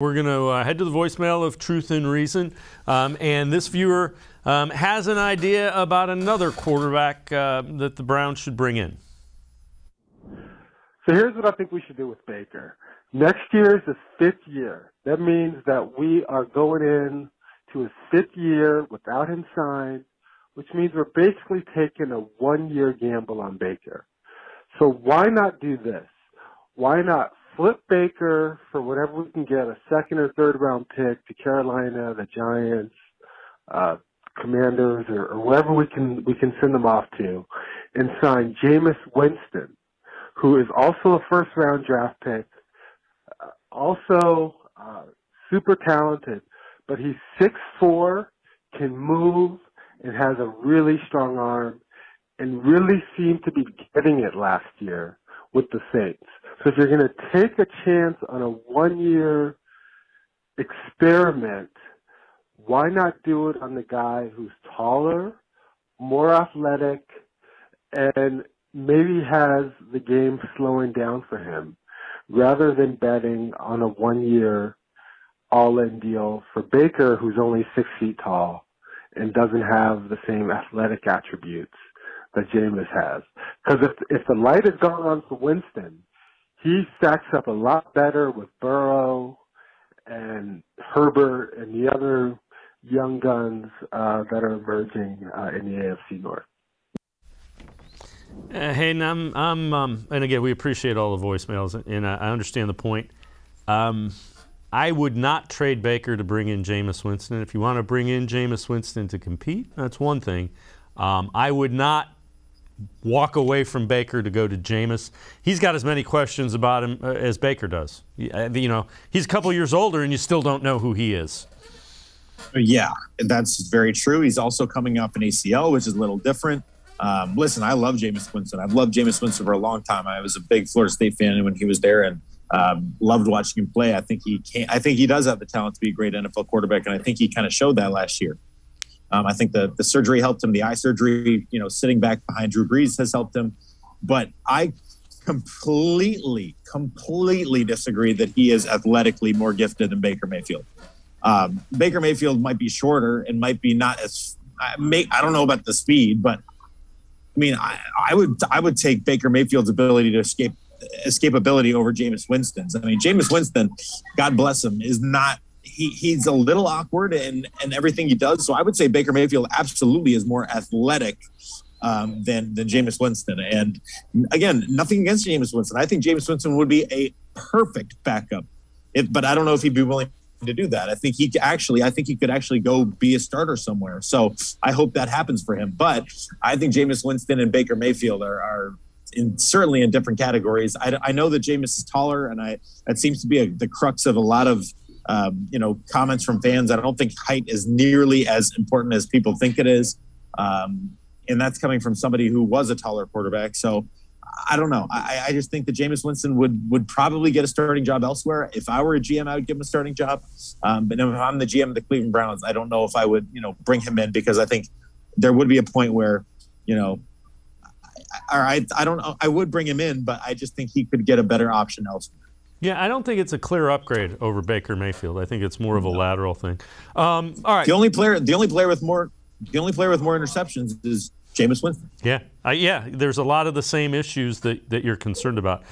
We're going to uh, head to the voicemail of Truth and Reason. Um, and this viewer um, has an idea about another quarterback uh, that the Browns should bring in. So here's what I think we should do with Baker. Next year is his fifth year. That means that we are going in to his fifth year without him signed, which means we're basically taking a one year gamble on Baker. So why not do this? Why not flip Baker for whatever we can get, a second or third round pick to Carolina, the Giants, uh, Commanders, or, or wherever we can we can send them off to, and sign Jameis Winston, who is also a first round draft pick, uh, also uh, super talented, but he's six four, can move, and has a really strong arm, and really seemed to be getting it last year with the Saints. So if you're going to take a chance on a one year experiment, why not do it on the guy who's taller, more athletic, and maybe has the game slowing down for him rather than betting on a one year all in deal for Baker, who's only six feet tall and doesn't have the same athletic attributes that Jameis has. Because if, if the light is gone on for Winston, he stacks up a lot better with Burrow and Herbert and the other young guns uh, that are emerging uh, in the AFC North. Uh, hey, and I'm, I'm um, and again, we appreciate all the voicemails, and I, I understand the point. Um, I would not trade Baker to bring in Jameis Winston. If you want to bring in Jameis Winston to compete, that's one thing. Um, I would not walk away from Baker to go to Jameis. He's got as many questions about him uh, as Baker does. Uh, you know, he's a couple years older, and you still don't know who he is. Yeah, that's very true. He's also coming off an ACL, which is a little different. Um, listen, I love Jameis Winston. I've loved Jameis Winston for a long time. I was a big Florida State fan when he was there, and um, loved watching him play. I think he can. I think he does have the talent to be a great NFL quarterback, and I think he kind of showed that last year. Um, I think the the surgery helped him. The eye surgery, you know, sitting back behind Drew Brees has helped him. But I completely, completely disagree that he is athletically more gifted than Baker Mayfield. Um, Baker Mayfield might be shorter and might be not as I, may, I don't know about the speed, but I mean, I, I would I would take Baker Mayfield's ability to escape escapability over Jameis Winston's. I mean, Jameis Winston, God bless him, is not he, he's a little awkward and and everything he does. So I would say Baker Mayfield absolutely is more athletic um, than than Jameis Winston. And again, nothing against Jameis Winston. I think Jameis Winston would be a perfect backup. But I don't know if he'd be willing to do that. I think he actually, I think he could actually go be a starter somewhere. So I hope that happens for him. But I think Jameis Winston and Baker Mayfield are, are in certainly in different categories. I, I know that Jameis is taller, and I that seems to be a, the crux of a lot of um, you know comments from fans. I don't think height is nearly as important as people think it is, um, and that's coming from somebody who was a taller quarterback. So I don't know. I, I just think that Jameis Winston would would probably get a starting job elsewhere. If I were a GM, I would give him a starting job. Um, but if I'm the GM of the Cleveland Browns, I don't know if I would you know bring him in because I think there would be a point where you know or I, I don't know. I would bring him in, but I just think he could get a better option elsewhere. Yeah, I don't think it's a clear upgrade over Baker Mayfield. I think it's more of a lateral thing. Um, all right. The only player, the only player with more, the only player with more interceptions is Jameis Winston. Yeah, uh, yeah. There's a lot of the same issues that, that you're concerned about.